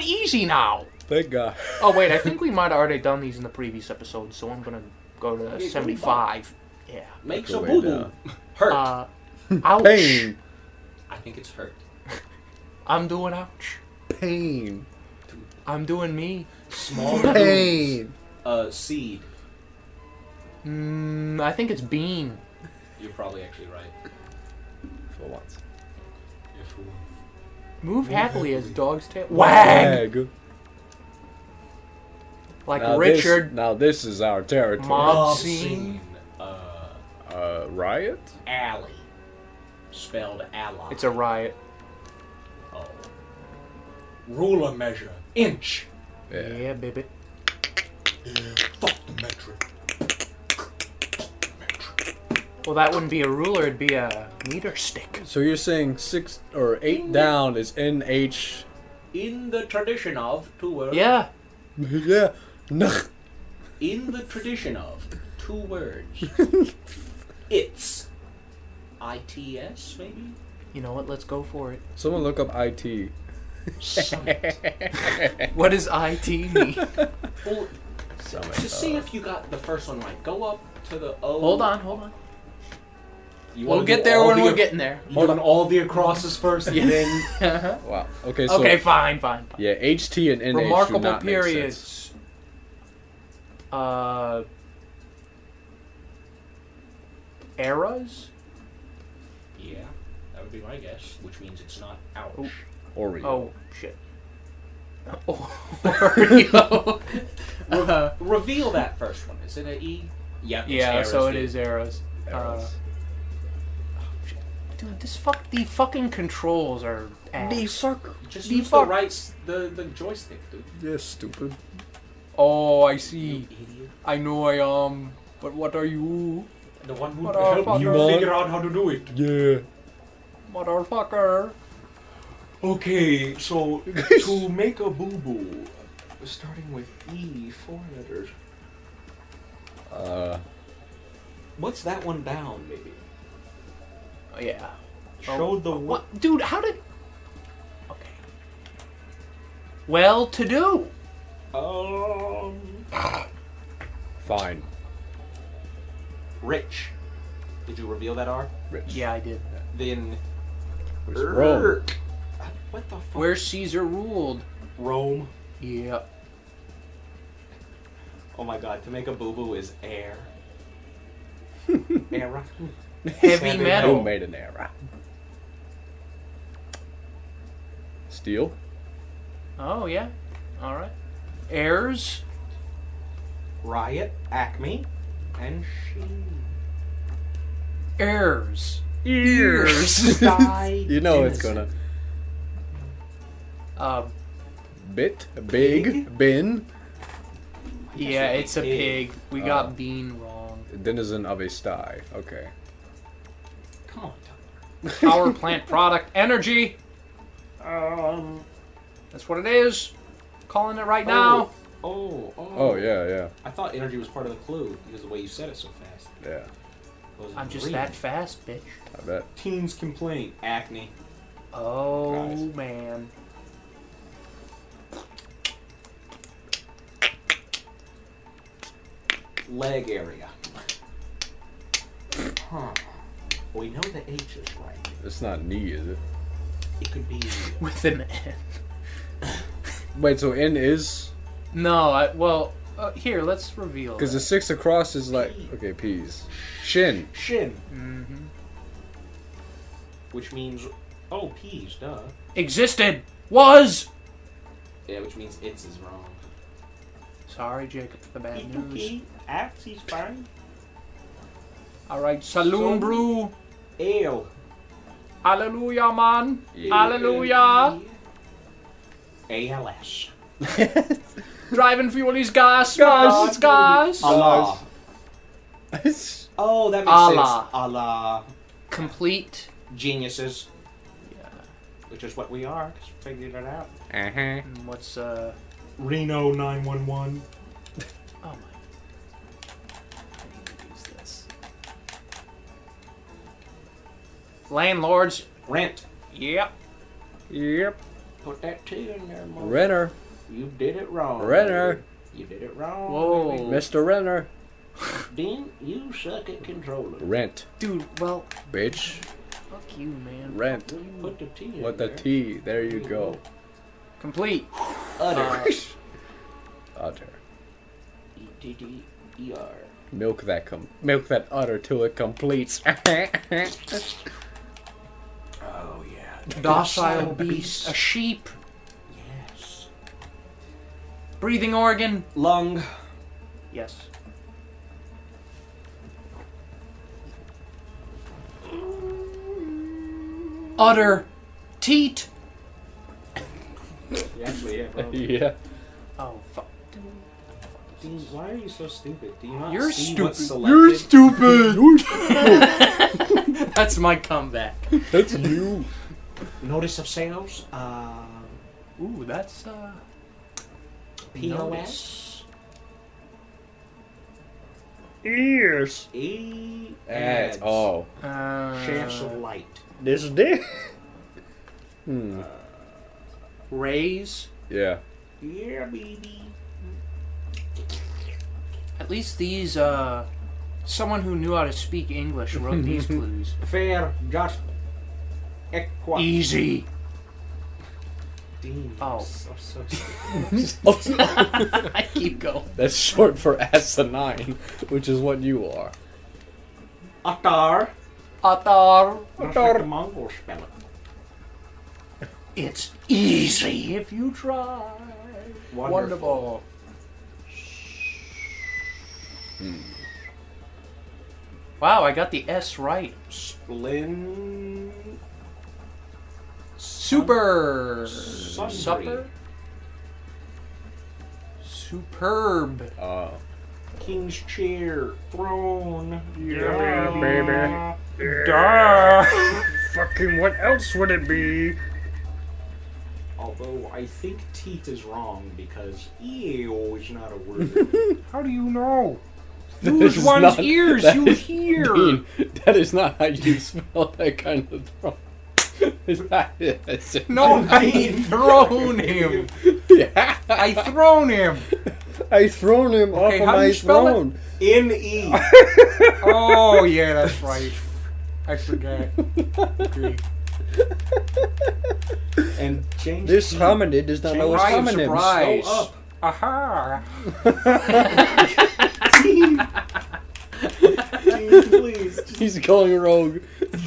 it easy now. Thank God. Oh wait, I think we might have already done these in the previous episode, so I'm gonna go to Okay, 75. Yeah. Makes Go a boo boo. Hurt. Uh, ouch. Pain. I think it's hurt. I'm doing ouch. Pain. I'm doing me. Small Pain. Uh, seed. Mm, I think it's bean. You're probably actually right. For once. You're fool. Move happily as dog's tail. Wag! Wag. Like Now Richard. This, now this is our territory. Mob scene. Uh, Uh, riot? alley. Spelled ally. It's a riot. Oh. Ruler measure. Inch. Yeah. Yeah, baby. Fuck the metric. Well, that wouldn't be a ruler, it'd be a meter stick. So you're saying six or eight down is NH? In the tradition of two words. Yeah. yeah. No. In the tradition of two words. it's. I-T-S, maybe? You know what? Let's go for it. Someone look up IT. Summit. What does IT mean? well, oh Summit. to see if you got the first one right, go up to the O. hold on, hold on. You We'll get there when the- we're getting there. You doing all the acrosses first, and then Uh-huh. Wow. Okay. So okay, fine, fine. fine. yeah, HT and NH Remarkable not make sense. periods. Uh. Eras? yeah, that would be my guess. Which means it's not ouch. Oh. Oreo. Oh, shit. Oreo. uh, Reveal that first one. Is it a E? Yeah. it's yeah, so it Aerosmith. is eras. Uh, Arrows. Dude, this fuck, the fucking controls are ass. fuck. Just the use fuck- the right, the the joystick, dude. Yeah, stupid. Oh, I You see. idiot. I know I am, but what are you, The one who Motherfucker. helped you figure out how to do it. Yeah. motherfucker? Okay, so to make a boo boo, starting with E, four letters. Uh. What's that one down, maybe? Oh, yeah. Show the what? What, dude? How did? Okay. Well, to do. Um, Fine. rich. Did you reveal that R? Rich. Yeah, I did. Then Where's Rome? Er- What the fuck? Where Caesar ruled. Rome? Yeah. Oh my god, to make a boo boo is air. Era. Heavy Seven Who metal. made an error? Steel. Oh yeah. All right. Airs. Riot, Acme, and she. Airs. Ears. You know it's innocent. Uh, Bit. Big. Pig? Bin. yeah, it's a pig. We Oh. got bean wrong. Denizen of a sty. Okay. Come on, Tyler. Power plant product energy. Um. That's what it is. Calling it right now. Oh, oh. Oh yeah, yeah, I thought energy was part of the clue because the way you said it so fast. yeah. I'm just green. that fast, bitch. I bet. Teens complain. Acne. Oh Guys. man. Leg area. Huh. We know the H is right. It's not knee, is it? It could be. With an N. Wait, so N is No, I, well, uh, here let's reveal. because the six across is like okay, P's. Shin. Shin. mm-hmm. Which means. Oh, peas, duh. existed was. Yeah, which means it's is wrong. Sorry, Jacob, for the bad news. Axe, he's fine. All right, saloon So- brew. Ale. Hallelujah, man. Yeah. Hallelujah. ALS. Driving fuel is gas. Gas. It's gas. Allah. Oh, that makes Allah. sense. Allah. Complete. Geniuses. Yeah. Which is what we are, 'cause we figured it out. uh huh. And what's uh? Reno 911. Oh my. Landlords. Rent. Yep. Yep. Put that T in there, Mo. Renner. You did it wrong. Renner. You did it wrong. Whoa. baby. Mr. Renner. Dean, you suck at controlling. Rent. Dude, well, Bitch. fuck you, man. Rent. You put the T in What the there. T? There you go. Complete. Utter. Uh, Utter. E T T E R. Milk that com- milk that utter till it completes. Yeah. docile beast. A sheep. Yes. Breathing organ. Lung. Yes. Utter. Teat. Actually, yeah. Probably. yeah. Oh, fuck. Dean, why are you so stupid? Do you not You're see stupid. what's selected? stupid. That's my comeback. That's you. Notice of sales. Uh, Ooh, that's, uh... POS. Ears. E Ads. ads. Oh. uh Shafts of light. This is dick. Hmm. Raise. Yeah. Yeah, baby. At least these, uh... Someone who knew how to speak English wrote these clues. Fair, just, equa. Easy. Dean. Oh. So, so. I keep going. That's short for asinine, which is what you are. Attar. Atar. That's like the Mongol spell it. It's easy if you try. Wonderful. Hmm. Wow, I got the S right. Splin. Super. Sundry. Supper. Superb. Uh, King's chair. Throne. Yeah, baby. Duh. fucking what else would it be? Although I think teat is wrong because ew is not a word. How do you know? That Use one's not- ears. that You hear. Dean, that is not how you spell that kind of throw. Is that it? No, I thrown him. Yeah. I thrown him. I thrown him Okay, off of how do my you spell it? throne. In E. Oh yeah, that's right. I forgot. Agree. and change This T. hominid does not know his I am homonyms. surprised. Go up. Aha. Dean, please. Just He's going rogue.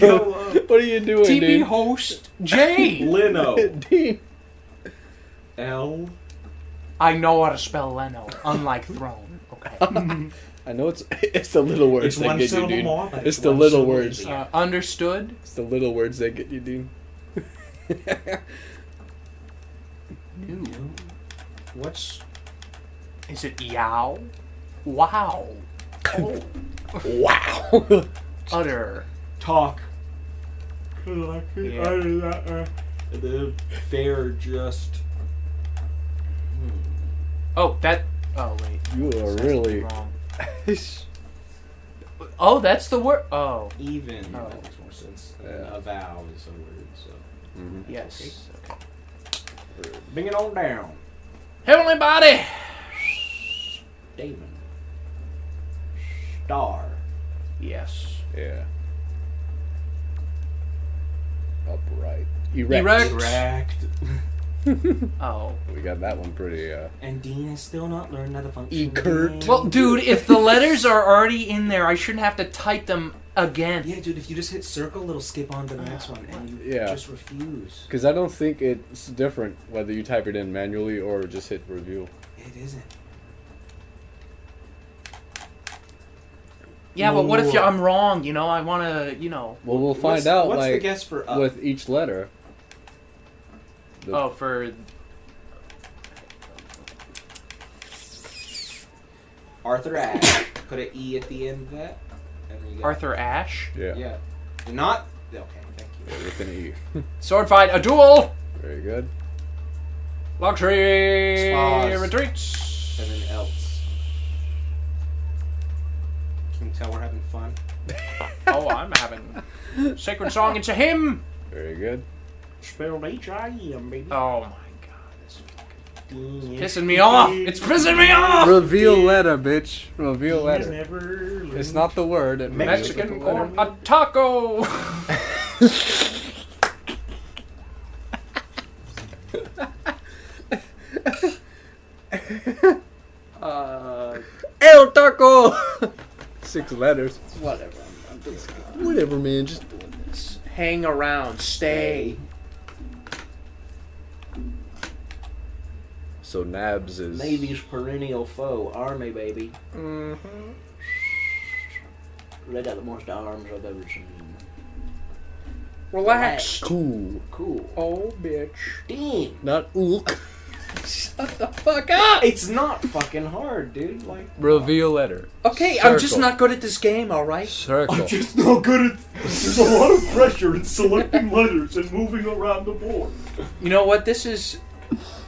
Go up. what are you doing, TV Dean? host J. Leno. Dean. L. I know how to spell Leno, unlike throne. Okay. I know it's it's the little words It's that get you, syllable Dean. more, It's it's the little words. Uh, understood. It's the little words that get you, Dean. New. What's Is it yow? Wow. Oh. Wow. Utter. talk? Yeah. The fair just. Hmm. Oh, that. Oh wait. you are That's really. wrong. Oh, that's the word. Oh, Even. Oh. That makes more sense. Yeah. A vowel is a word, so. Mhm. yes. Okay. Bring it on down. Heavenly body. Damon. Star. Yes. Yeah. Upright. Erect. Erect. Correct. Oh. We got that one pretty. uh... And Dean has still not learned how to function. E. Kurt. Well, dude, if the letters are already in there, I shouldn't have to type them again. Yeah, dude, if you just hit circle, it'll skip on to the next one, and you Yeah. just refuse. Because I don't think it's different whether you type it in manually or just hit review. It isn't. Yeah, but what if you, I'm wrong? You know, I want to. You know. Well, we'll find What's- out What's the guess for up? with each letter. The- Oh, for Arthur Ashe. Put an E at the end of that. And you get- Arthur Ashe. Yeah. Yeah. Not. Okay, thank you. With an E. Sword fight, a duel. Very good. Luxury Spas. retreats. Tell we're having fun? oh, I'm having sacred song. It's a hymn. Very good. Spelled H-I-M, baby. Oh my god, this Ding, pissing me off. It's pissing me off. Reveal letter, bitch. Reveal letter. never It's not the word. It Mexican letter. corn, a taco. uh, El taco. Six letters. whatever. I'm, I'm just Whatever, man. Just doing this. Hang around. Stay. so Nabs is. Navy's perennial foe, Army, baby. Mm-hmm. They got the most arms I've ever seen. Relax. cool. Cool. Oh, bitch. Dang. Not ook. Shut the fuck up. It's not fucking hard, dude. Like, Reveal letter. Okay, I'm just not good at this game. All right. Circle. I'm just not good at. There's a lot of pressure in selecting letters and moving around the board. You know what? This is.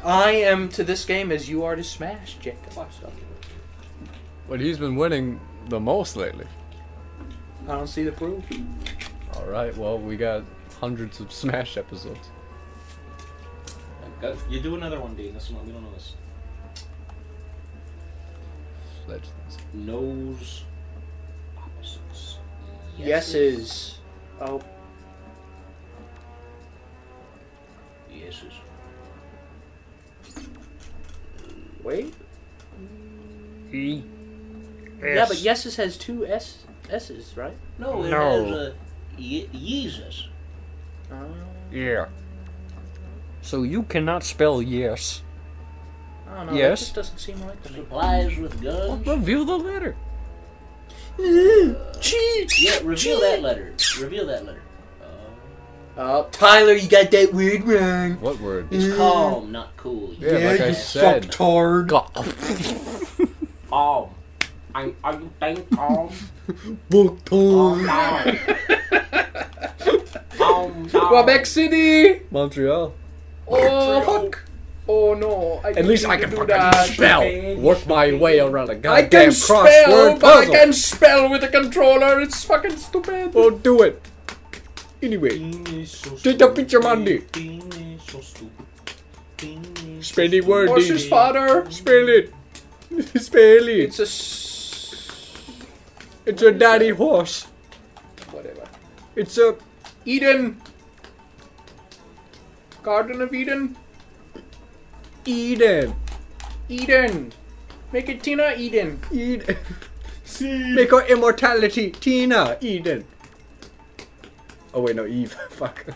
I am to this game as you are to Smash, Jacob. So, But he's been winning the most lately. I don't see the proof. All right. Well, we got hundreds of Smash episodes. Go, you do another one, Dean. This one we don't know this. Legends. Nose opposites. Yeses. Oh, Yeses. wait. E. Yeah, but yeses has two S S's, right? No, it No. has a ye- Yeezus. Oh. Yeah. So you cannot spell yes. I don't know. Yes. It just doesn't seem right to me. Supplies with guns. Reveal the letter. Cheat. Yeah, reveal that letter. Reveal that letter. Uh, Oh, Tyler, you got that word wrong. What word? it's calm, not cool. Yeah, like I said. hard. Calm. I'm, are you think calm? Book Calm down. Calm down. Quebec City. Montreal. Oh fuck. Oh no. I At least I can do fucking that. spell. Work my way around a I goddamn can spell, crossword but I can spell with a controller. It's fucking stupid. Oh, do it. Anyway, Dean Take the picture, Mandy. Dean is so stupid. Spell the word. What's his father? Spell it. spell it. It's a. S- It's a daddy horse. whatever. It's a Eden. Garden of Eden. Eden. Eden. Make it Tina Eden. Eden. Make her immortality. Tina. Eden. Oh wait, no, Eve. Fuck.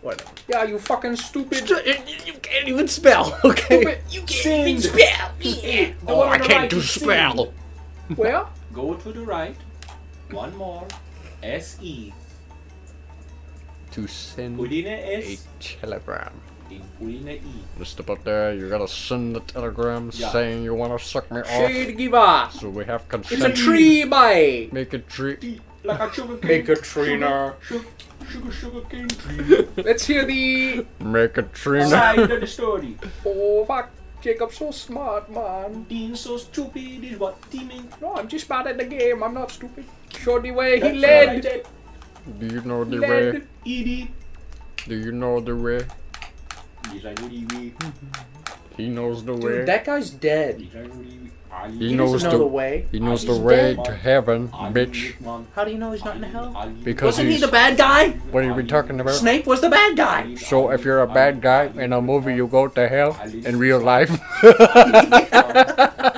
Whatever. Yeah, you fucking stupid. You can't even spell. Okay. Stupid. You can't even spell. Yeah. Oh, I can't do spell. Where? Go to the right. One more. S E. To send Put in a a S. telegram. Then put in a. Just there, you gotta send the telegram Yeah. saying you wanna suck me off. Giver. So we have It's a tree by. Make a tree. Like a sugar cane. Make a tree now. Sugar, sugar, sugar cane tree. Let's hear the. Make a tree. Side of the story. Oh fuck, Jacob's so smart, man. Dean so stupid is what teaming. No, I'm just bad at the game. I'm not stupid. Show the way. He That's led. What I said. Do you know the way? Edie. Do you know the way? Yes, I know the way. He knows the way. Dude, that guy's dead. Yes, I know the way. Ali. He He knows know the- the way. he knows the way dead. to heaven, bitch. How do you know he's not in hell? Because Wasn't he the bad guy? What are we talking about? Snape was the bad guy. So if you're a bad guy in a movie, you go to hell. In real life.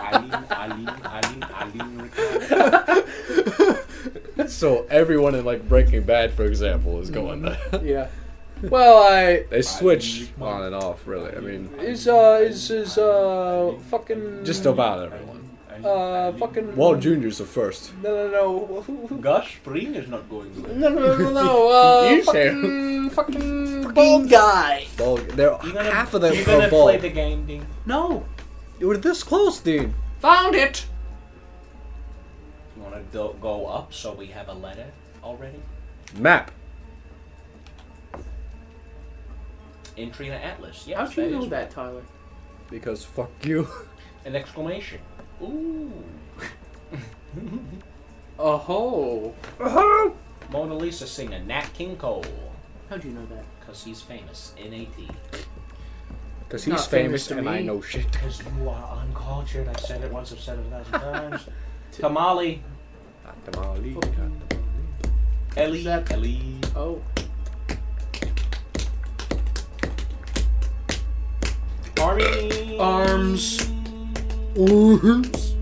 so everyone in like Breaking Bad, for example, is going there. Yeah. Well, I They switch on and off, really. I mean, is uh is is uh fucking just about everyone. uh fucking Walt Jr.'s the first. No no no. Who, who, Gosh, Spring is not going well. no no no no no. Uh, You say- fucking fucking bald guy. Ball, they're You're gonna, half of them you're are gonna bald. play the game, Dean. No. You were this close, dude. Found it. You wanna go, go up so we have a letter already? Map. Entry in the atlas. Yes, How'd you that know is- that, Tyler? Because fuck you. An exclamation. Ooh. Oh ho. Uh-huh. Mona Lisa singer Nat King Cole. How'd you know that? Because he's famous. N-A-T. Because he's famous famous, to and I know shit. Because you are uncultured. I've said it once, I've said it a thousand times. Tamale. Tamale. Ellie. that- Ellie. Oh. Army. Arms. Arms.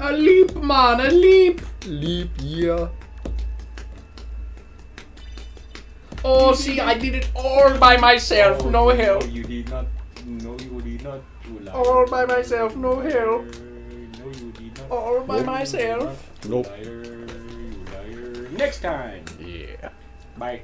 A leap, man, a leap! Leap year. Oh, see, I did it all by myself, Oh, no help. No, you did not. No, you did not. All by myself, no help. All by myself. did. Nope. You liar. You liar. Next time. Yeah. Bye.